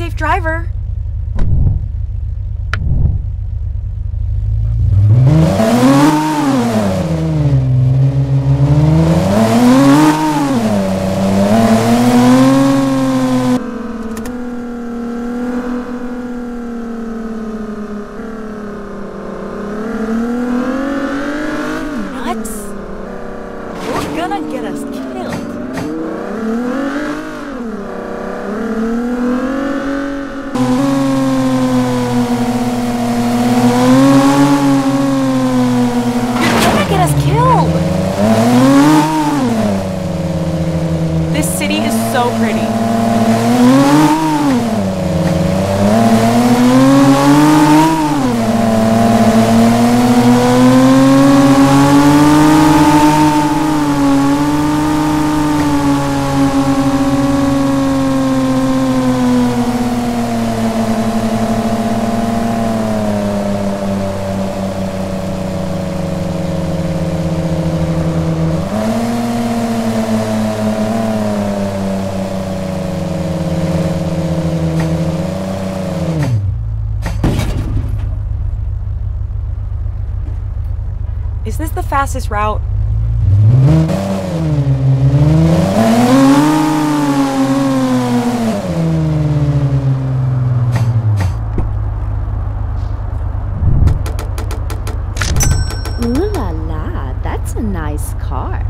safe driver. this the fastest route? Ooh la la, that's a nice car.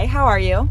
Hi, how are you?